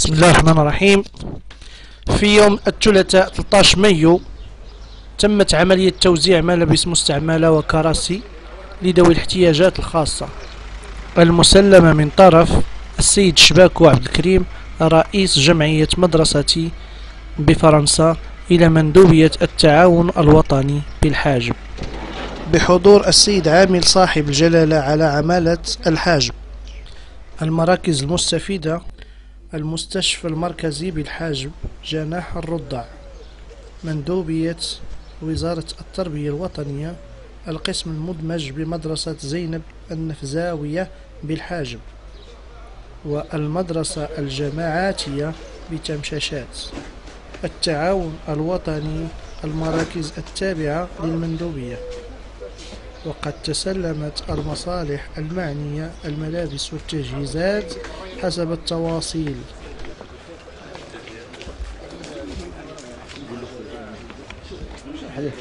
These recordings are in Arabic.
بسم الله الرحمن الرحيم. في يوم الثلاثاء 13 مايو تمت عملية توزيع ملابس مستعملة وكراسي لذوي الاحتياجات الخاصة. المسلمة من طرف السيد شباكو عبد الكريم رئيس جمعية مدرستي بفرنسا إلى مندوبية التعاون الوطني بالحاجب بحضور السيد عامل صاحب الجلالة على عمالة الحاجب المراكز المستفيدة المستشفى المركزي بالحاجب جناح الرضع مندوبية وزارة التربية الوطنية القسم المدمج بمدرسة زينب النفزاوية بالحاجب والمدرسة الجماعاتية بتمشاشات التعاون الوطني المراكز التابعة للمندوبية وقد تسلمت المصالح المعنية الملابس والتجهيزات حسب التواصيل. هذه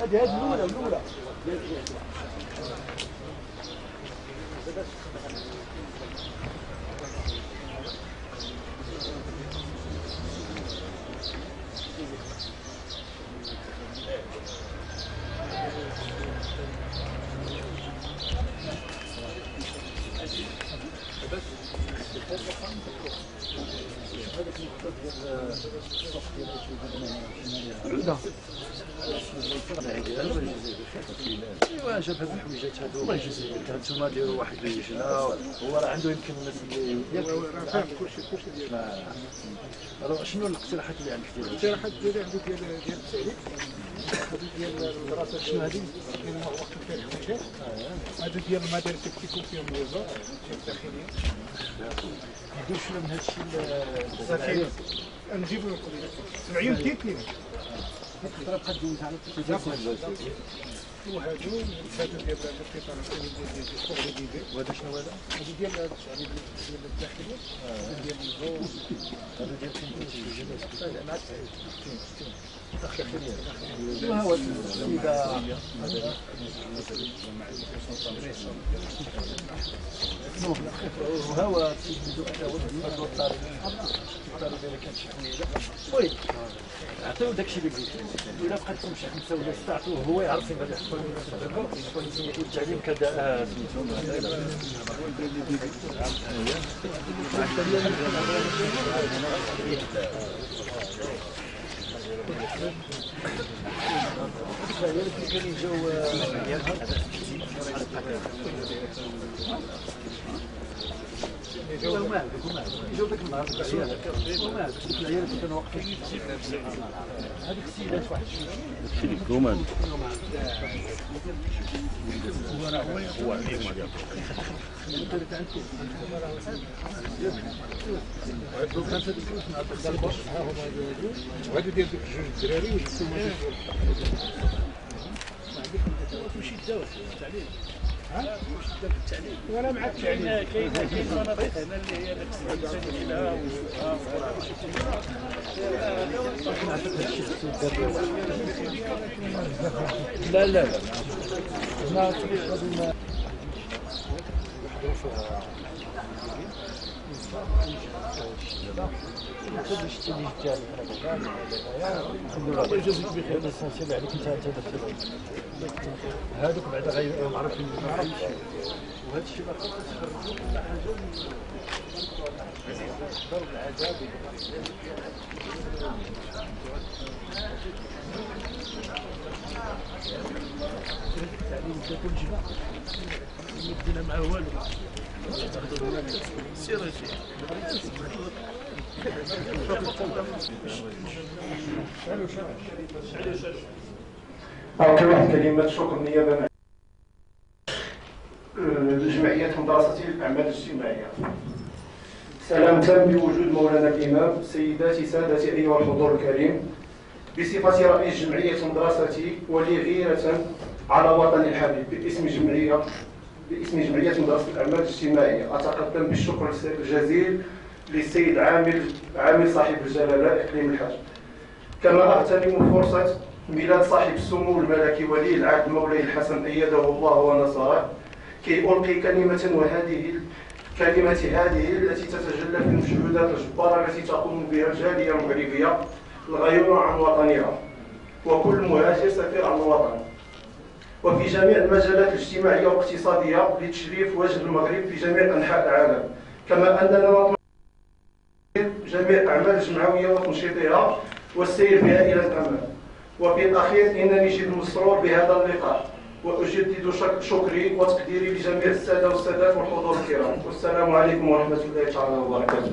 هذه الاولى الاولى جاب هاد الحويجات هادو الله يجزيه هانتوما ديروا واحد اللجنه هو راه عنده يمكن الناس اللي فاهم كلشي كلشي ديال ما- راه شنو الاقتراحات اللي عندك ديال الاقتراحات ديالي عندي ديال ديال التعليم ديال المدرسة شنو هادي ديال وقت الحويجات هادو ديال المدارس كيكون فيهم الداخلية. يدير شنو من هادشي صافي نجيبو لكم سبعين كيكين الاقتراح بقى دوز على وهادو هادو ديال ديال الشغل ديال وهذا شنو هذا؟ هادو ديال التعليم ديال الداخليه ديال النظام هذا ديال فين مع التعليم هو السيدة وهو داكشي اللي قلت الا بقات لكم شي خمسه ولا عطوه هو يعرف غادي يحطوا التعليم كذا سميتو كانوا يجوا جاو داك النهار العيال العيال اللي كانوا واقفين هذيك السيدات واحد وهادو ديال دوك جوج الدراري وجبتهم تمشي تزاوج التعليم. وأنا مع التعليم كاين كاين مناطق هنا اللي هي نفس الانسان لها لا لا لا. الله يجازيك بخير الاساسيال عليك انت انت هذوك بعدا غير معروفين ما عرفتش وهذا الشيء ما خصوش كل حاجة ضرب العذاب التعليم ده كل جماعة مدينا مع والو سير شي أوكي واحد كلمة شكر نيابة عن الجمعيات مدرستي للأعمال الاجتماعية. تام بوجود مولانا الإمام سيداتي سادتي أيها الحضور الكريم. بصفتي رئيس جمعية مدرستي ولي غيرة على وطني الحبيب باسم جمعية باسم جمعية مدرسة الأعمال الاجتماعية. أتقدم بالشكر الجزيل للسيد عامل عامل صاحب الجلالة إقليم الحاج. كما أغتنم فرصة ميلاد صاحب السمو الملكي ولي العهد مولاي الحسن أيده الله ونصره كي ألقي كلمة وهذه كلمة هذه التي تتجلى في المجهودات الجبارة التي تقوم بها الجالية المغربية الغيور عن وطنها وكل مهاجر سفير عن الوطن وفي جميع المجالات الاجتماعية والاقتصادية لتشريف وجه المغرب في جميع أنحاء العالم. كما أننا نطمح جميع الأعمال الجمعوية وتنشيطها والسير بها إلى الأمام. وفي الأخير إنني جد مسرور بهذا اللقاء وأجدد شك- شكري وتقديري لجميع السادة والسادات والحضور الكرام. والسلام عليكم ورحمة الله تعالى وبركاته.